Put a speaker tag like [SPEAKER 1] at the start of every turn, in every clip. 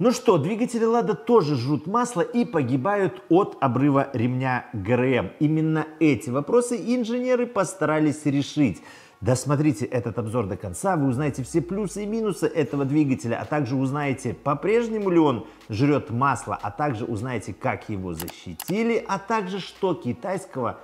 [SPEAKER 1] Ну что, двигатели Лада тоже жрут масло и погибают от обрыва ремня ГРМ. Именно эти вопросы инженеры постарались решить. Досмотрите этот обзор до конца, вы узнаете все плюсы и минусы этого двигателя, а также узнаете, по-прежнему ли он жрет масло, а также узнаете, как его защитили, а также что китайского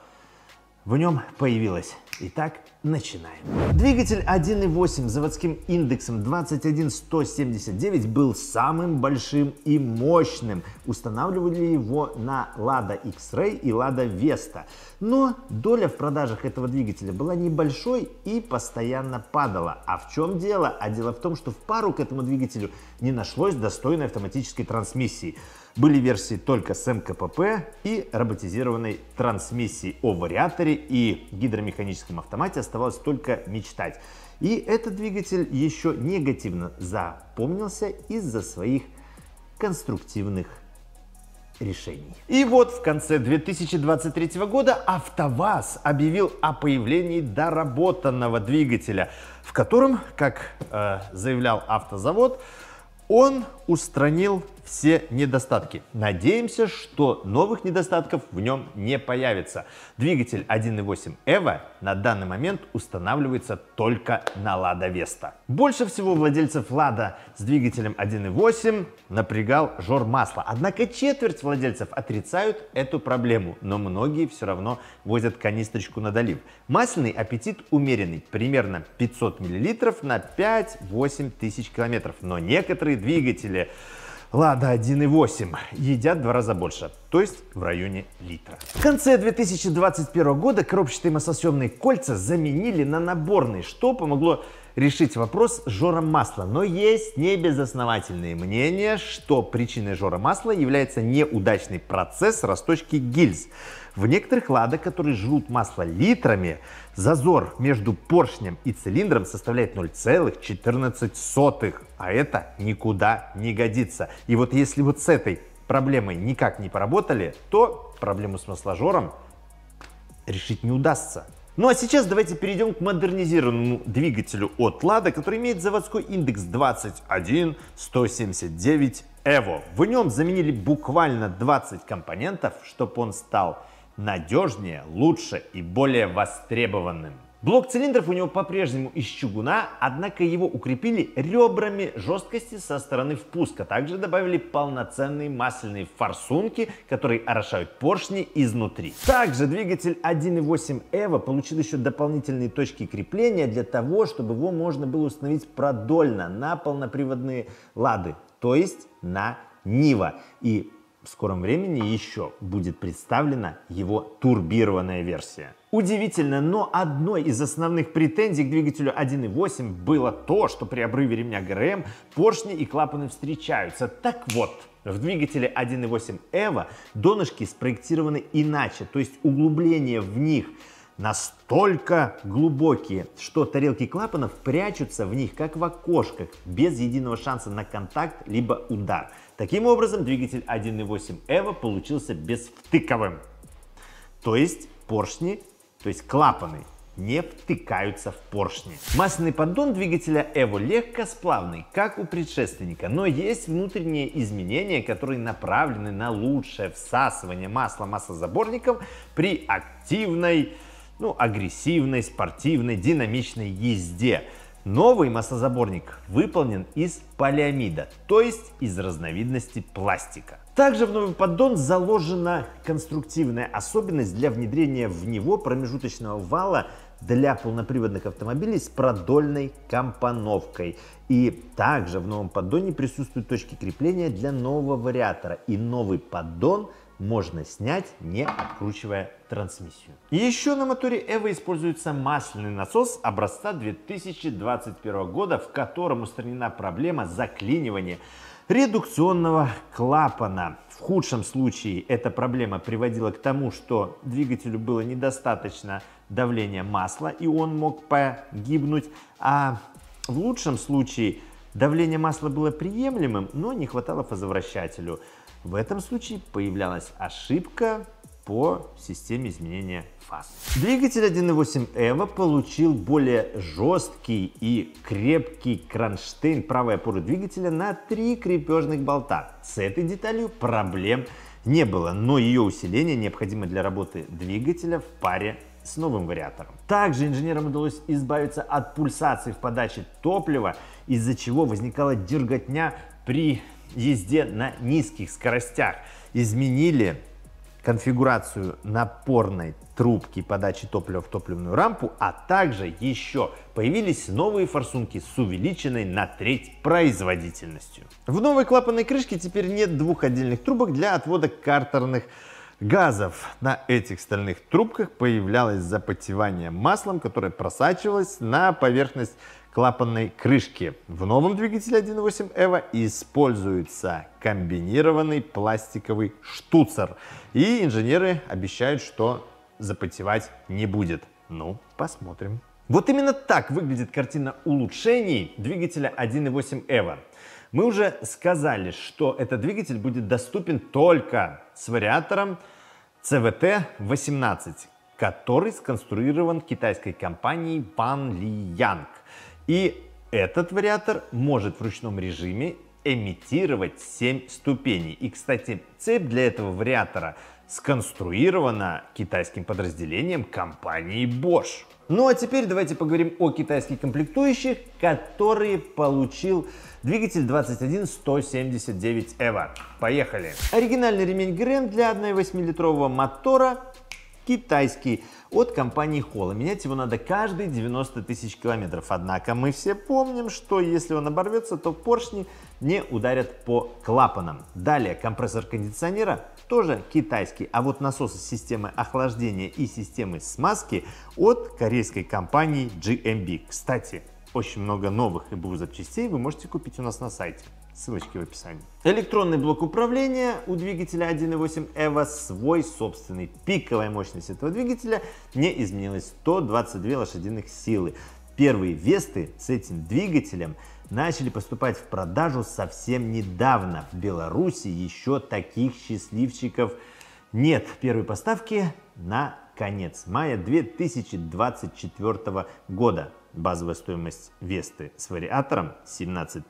[SPEAKER 1] в нем появилось. Итак, начинаем. Двигатель 1.8 с заводским индексом 21179 был самым большим и мощным. Устанавливали его на Lada X-Ray и Lada Vesta. Но доля в продажах этого двигателя была небольшой и постоянно падала. А в чем дело? А дело в том, что в пару к этому двигателю не нашлось достойной автоматической трансмиссии. Были версии только с МКПП и роботизированной трансмиссией о вариаторе и гидромеханическом автомате оставалось только мечтать. И этот двигатель еще негативно запомнился из-за своих конструктивных решений. И вот в конце 2023 года АвтоВАЗ объявил о появлении доработанного двигателя, в котором, как э, заявлял автозавод, он устранил все недостатки. Надеемся, что новых недостатков в нем не появится. Двигатель 1.8 EVO на данный момент устанавливается только на Lada Vesta. Больше всего владельцев Lada с двигателем 1.8 напрягал жор масла. Однако четверть владельцев отрицают эту проблему, но многие все равно возят канистрочку на долив. Масляный аппетит умеренный, примерно 500 мл на 5-8 тысяч километров. Но некоторые двигатели Лада 1.8 едят два раза больше, то есть в районе литра. В конце 2021 года коробчатые маслосъемные кольца заменили на наборные, что помогло решить вопрос с жором масла. Но есть небезосновательные мнения, что причиной жора масла является неудачный процесс расточки гильз. В некоторых ладах, которые жрут масло литрами, зазор между поршнем и цилиндром составляет 0,14, а это никуда не годится. И вот если вот с этой проблемой никак не поработали, то проблему с масложором решить не удастся. Ну а сейчас давайте перейдем к модернизированному двигателю от Lada, который имеет заводской индекс 21179 EVO. В нем заменили буквально 20 компонентов, чтобы он стал надежнее, лучше и более востребованным. Блок цилиндров у него по-прежнему из чугуна, однако его укрепили ребрами жесткости со стороны впуска. Также добавили полноценные масляные форсунки, которые орошают поршни изнутри. Также двигатель 1.8 EVO получил еще дополнительные точки крепления для того, чтобы его можно было установить продольно на полноприводные лады, то есть на Нива. И в скором времени еще будет представлена его турбированная версия. Удивительно, но одной из основных претензий к двигателю 1.8 было то, что при обрыве ремня ГРМ поршни и клапаны встречаются. Так вот, в двигателе 1.8 EVO донышки спроектированы иначе, то есть углубления в них настолько глубокие, что тарелки клапанов прячутся в них, как в окошках, без единого шанса на контакт либо удар. Таким образом, двигатель 1.8 EVO получился безвтыковым. То есть поршни, то есть клапаны не втыкаются в поршни. Масляный поддон двигателя EVO легкосплавный, как у предшественника, но есть внутренние изменения, которые направлены на лучшее всасывание масла маслозаборников при активной, ну, агрессивной, спортивной, динамичной езде. Новый маслозаборник выполнен из полиамида, то есть из разновидности пластика. Также в новый поддон заложена конструктивная особенность для внедрения в него промежуточного вала для полноприводных автомобилей с продольной компоновкой. И также в новом поддоне присутствуют точки крепления для нового вариатора. И новый поддон можно снять, не откручивая трансмиссию. Еще на моторе EVO используется масляный насос образца 2021 года, в котором устранена проблема заклинивания редукционного клапана. В худшем случае эта проблема приводила к тому, что двигателю было недостаточно давления масла, и он мог погибнуть, а в лучшем случае давление масла было приемлемым, но не хватало фазовращателю. В этом случае появлялась ошибка по системе изменения фаз. Двигатель 1.8 EVO получил более жесткий и крепкий кронштейн правой опоры двигателя на три крепежных болта. С этой деталью проблем не было, но ее усиление необходимо для работы двигателя в паре с новым вариатором. Также инженерам удалось избавиться от пульсации в подаче топлива, из-за чего возникала дерготня при езде на низких скоростях. Изменили конфигурацию напорной трубки подачи топлива в топливную рампу, а также еще появились новые форсунки с увеличенной на треть производительностью. В новой клапанной крышке теперь нет двух отдельных трубок для отвода картерных газов. На этих стальных трубках появлялось запотевание маслом, которое просачивалось на поверхность клапанной крышки. В новом двигателе 1.8 EVO используется комбинированный пластиковый штуцер. И инженеры обещают, что запотевать не будет. Ну, посмотрим. Вот именно так выглядит картина улучшений двигателя 1.8 EVO. Мы уже сказали, что этот двигатель будет доступен только с вариатором CVT-18, который сконструирован китайской компанией Pan Li Yang. И этот вариатор может в ручном режиме эмитировать 7 ступеней. И, кстати, цепь для этого вариатора сконструирована китайским подразделением компании Bosch. Ну а теперь давайте поговорим о китайских комплектующих, которые получил двигатель 21179 EVO. Поехали! Оригинальный ремень ГРМ для 1,8-литрового мотора китайский от компании Холла. Менять его надо каждые 90 тысяч километров. Однако мы все помним, что если он оборвется, то поршни не ударят по клапанам. Далее компрессор кондиционера тоже китайский, а вот насосы системы охлаждения и системы смазки от корейской компании GMB. Кстати, очень много новых ИБУ запчастей вы можете купить у нас на сайте. Ссылочки в описании. Электронный блок управления у двигателя 1.8 EVO свой собственный. Пиковая мощность этого двигателя не изменилась 122 лошадиных силы. Первые Весты с этим двигателем начали поступать в продажу совсем недавно. В Беларуси еще таких счастливчиков нет. Первые поставки на конец мая 2024 года. Базовая стоимость Весты с вариатором 17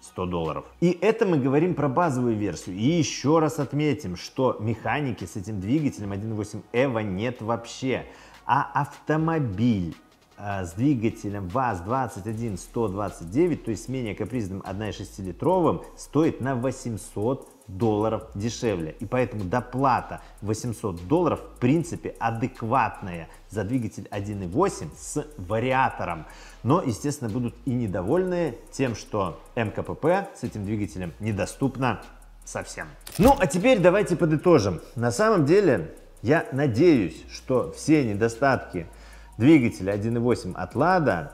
[SPEAKER 1] 100 долларов. И это мы говорим про базовую версию. И еще раз отметим, что механики с этим двигателем 1.8 EVO нет вообще. А автомобиль э, с двигателем ВАЗ-21-129, то есть менее капризным 1,6-литровым, стоит на 800 долларов дешевле. И поэтому доплата 800 долларов в принципе адекватная за двигатель 1.8 с вариатором. Но, естественно, будут и недовольны тем, что МКПП с этим двигателем недоступно совсем. Ну, а теперь давайте подытожим. На самом деле, я надеюсь, что все недостатки двигателя 1.8 от Lada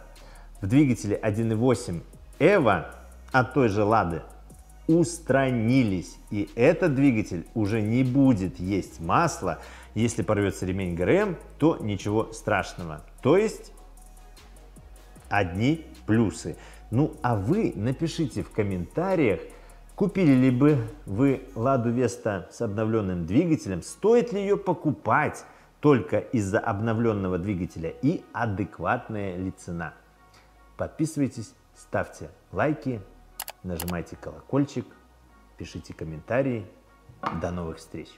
[SPEAKER 1] в двигателе 1.8 EVO от той же Lada устранились. И этот двигатель уже не будет есть масло. Если порвется ремень ГРМ, то ничего страшного. То есть одни плюсы. Ну а вы напишите в комментариях, купили ли бы вы Ладу Веста с обновленным двигателем, стоит ли ее покупать только из-за обновленного двигателя и адекватная ли цена. Подписывайтесь, ставьте лайки, нажимайте колокольчик, пишите комментарии. До новых встреч!